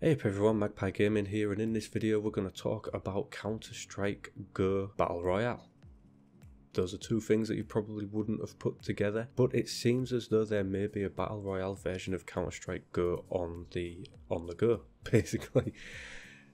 Hey up everyone, Magpie Gaming here and in this video we're going to talk about Counter-Strike Go Battle Royale. Those are two things that you probably wouldn't have put together, but it seems as though there may be a Battle Royale version of Counter-Strike Go on the on the go, basically.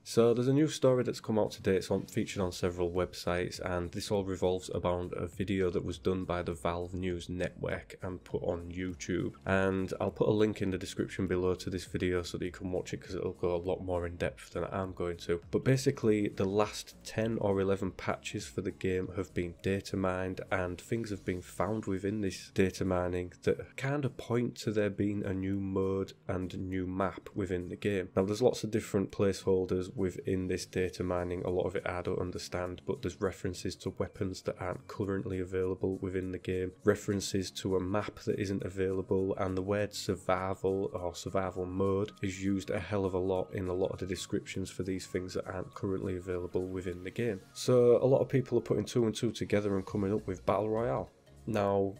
So there's a new story that's come out today. It's on, featured on several websites, and this all revolves around a video that was done by the Valve News Network and put on YouTube. And I'll put a link in the description below to this video so that you can watch it because it'll go a lot more in depth than I'm going to. But basically, the last 10 or 11 patches for the game have been data mined, and things have been found within this data mining that kind of point to there being a new mode and new map within the game. Now, there's lots of different placeholders within this data mining. A lot of it I don't understand, but there's references to weapons that aren't currently available within the game, references to a map that isn't available, and the word survival or survival mode is used a hell of a lot in a lot of the descriptions for these things that aren't currently available within the game. So a lot of people are putting two and two together and coming up with Battle Royale. Now,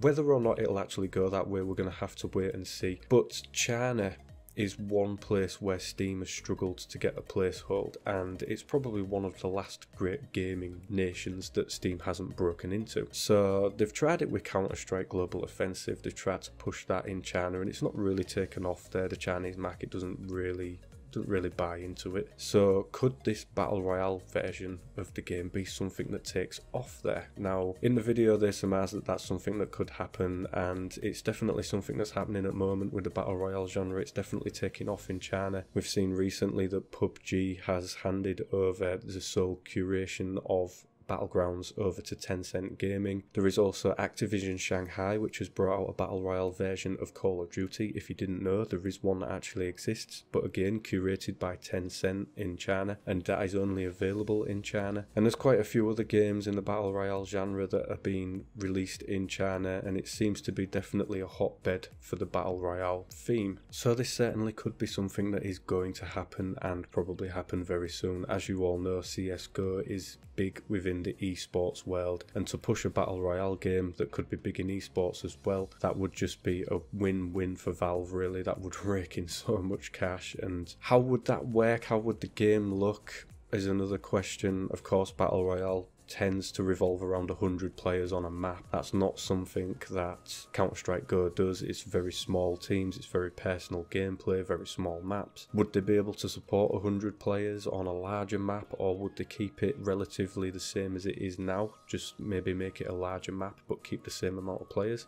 whether or not it'll actually go that way, we're going to have to wait and see. But China is one place where Steam has struggled to get a placehold, and it's probably one of the last great gaming nations that Steam hasn't broken into. So they've tried it with Counter Strike Global Offensive, they've tried to push that in China, and it's not really taken off there. The Chinese market doesn't really don't really buy into it. So could this battle royale version of the game be something that takes off there? Now, in the video they surmise that that's something that could happen and it's definitely something that's happening at the moment with the battle royale genre. It's definitely taking off in China. We've seen recently that PUBG has handed over the sole curation of Battlegrounds over to Tencent Gaming. There is also Activision Shanghai, which has brought out a Battle Royale version of Call of Duty. If you didn't know, there is one that actually exists, but again, curated by Tencent in China, and that is only available in China. And there's quite a few other games in the Battle Royale genre that are being released in China, and it seems to be definitely a hotbed for the Battle Royale theme. So this certainly could be something that is going to happen and probably happen very soon. As you all know, CSGO is big within the esports world, and to push a battle royale game that could be big in esports as well, that would just be a win win for Valve, really. That would rake in so much cash. And how would that work? How would the game look? Is another question. Of course, Battle Royale tends to revolve around 100 players on a map. That's not something that Counter Strike Go does. It's very small teams, it's very personal gameplay, very small maps. Would they be able to support 100 players on a larger map, or would they keep it relatively the same as it is now? Just maybe make it a larger map but keep the same amount of players?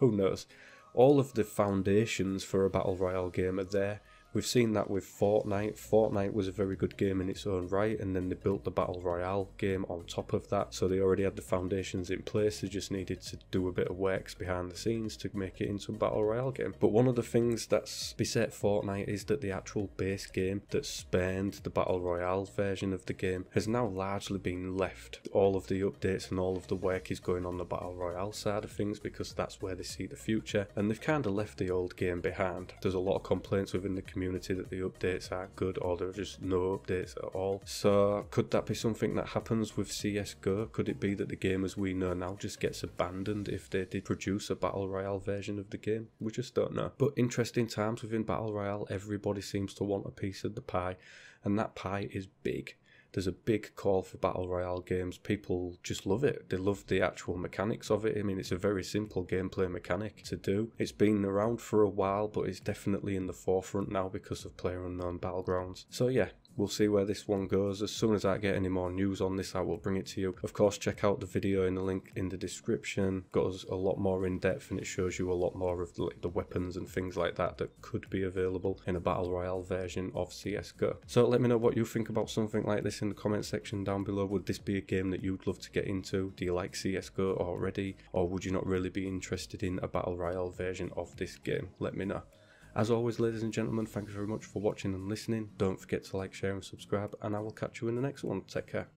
Who knows? All of the foundations for a Battle Royale game are there We've seen that with Fortnite. Fortnite was a very good game in its own right, and then they built the Battle Royale game on top of that. So they already had the foundations in place, they just needed to do a bit of works behind the scenes to make it into a Battle Royale game. But one of the things that's beset Fortnite is that the actual base game that spanned the Battle Royale version of the game has now largely been left. All of the updates and all of the work is going on the Battle Royale side of things because that's where they see the future, and they've kind of left the old game behind. There's a lot of complaints within the community community that the updates are good or there are just no updates at all. So could that be something that happens with CSGO? Could it be that the game as we know now just gets abandoned if they did produce a Battle Royale version of the game? We just don't know. But interesting times within Battle Royale, everybody seems to want a piece of the pie and that pie is big there's a big call for battle royale games. People just love it. They love the actual mechanics of it. I mean, it's a very simple gameplay mechanic to do. It's been around for a while, but it's definitely in the forefront now because of PlayerUnknown Battlegrounds. So yeah, We'll see where this one goes. As soon as I get any more news on this, I will bring it to you. Of course, check out the video in the link in the description. Goes a lot more in depth and it shows you a lot more of the, the weapons and things like that that could be available in a Battle Royale version of CSGO. So let me know what you think about something like this in the comment section down below. Would this be a game that you'd love to get into? Do you like CSGO already? Or would you not really be interested in a Battle Royale version of this game? Let me know. As always, ladies and gentlemen, thank you very much for watching and listening. Don't forget to like, share, and subscribe, and I will catch you in the next one. Take care.